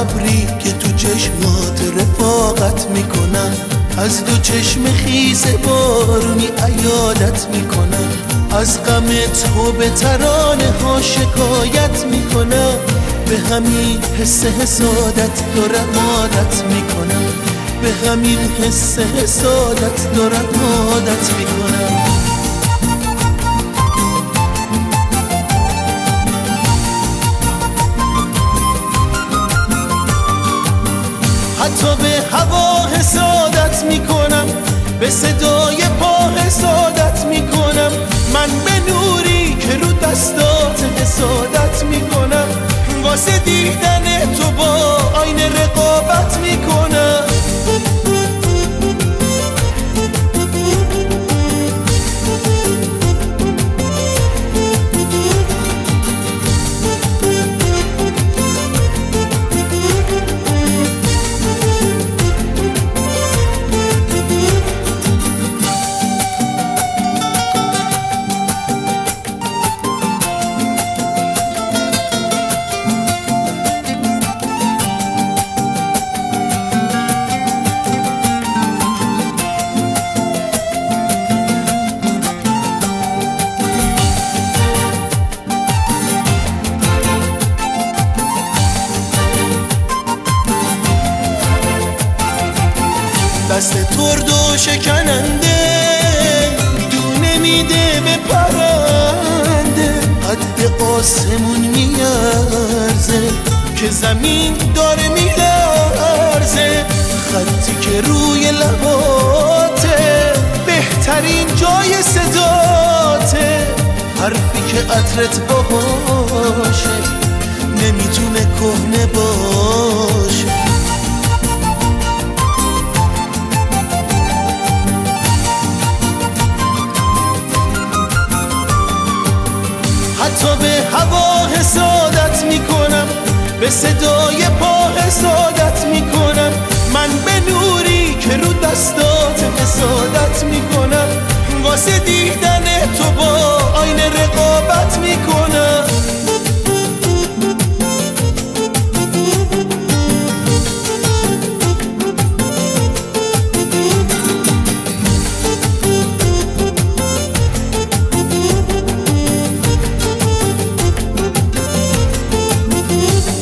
ابری که تو چشمات رفاقت می‌کنم. از دو چشم خیز بارونی عیادت می‌کنم. از غم تو به ترانه ها شکایت می‌کنم. به همین حس حسادت دارم عادت می‌کنم. به همین حس حسادت دارم عادت می‌کنم. حتی به هوا حسادت می‌کنم به صدای پا حسادت می‌کنم. من به نوری که رو دستات حسادت می‌کنم. واسه دیدن تو با دست ترد و شکننده. دونه میده به پرنده. قد آسمون میارزه. که زمین داره میلرزه خطی که روی لباته. بهترین جای صداته. حرفی که عطرت باشه نمی‌تونه کهنه باشه. حتی به هوا حسادت می‌کنم. به صدای پا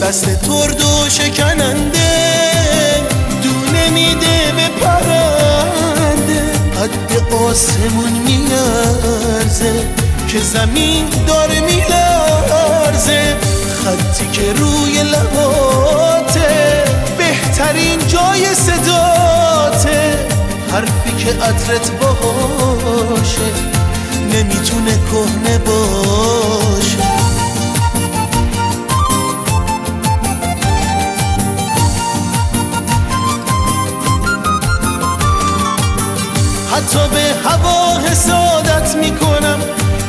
دست ترد و شکننده. دونه میده به پرنده. قد آسمون میارزه که زمین داره میلرزه خطی که روی لباته بهترین جای صداته. حرفی که عطرت باشه نمی‌تونه کهنه باشه. تو به هوا حسادت می‌کنم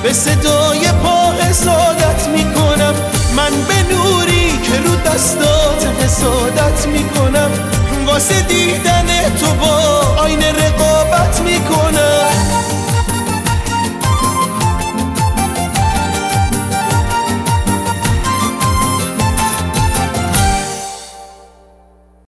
به صدای پا حسادت می‌کنم. من به نوری که رو دستات حسادت می‌کنم. واسه دیدن تو با آینه رقابت می‌کنم.